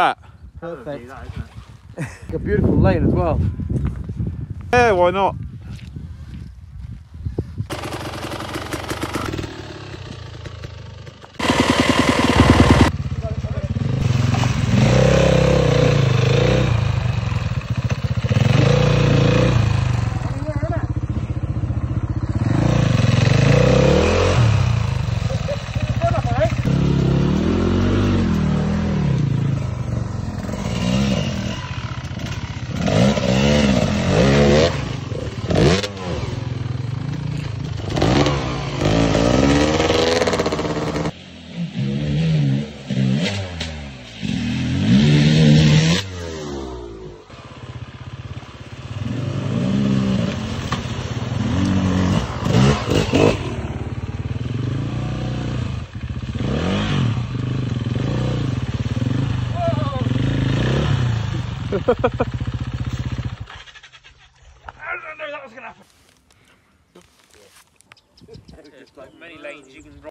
that. Perfect. That, isn't it? A beautiful lane as well. Yeah, why not? There's like many lanes you can